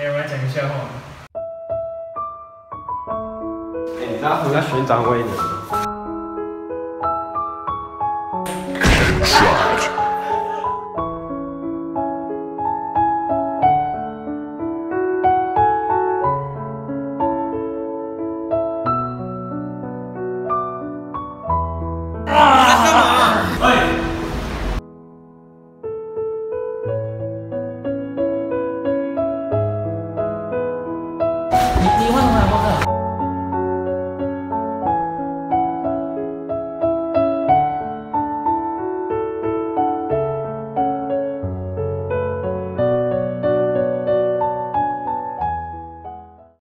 哎、我要讲个笑话。哎、欸，你知道张威廉？喜欢的话过个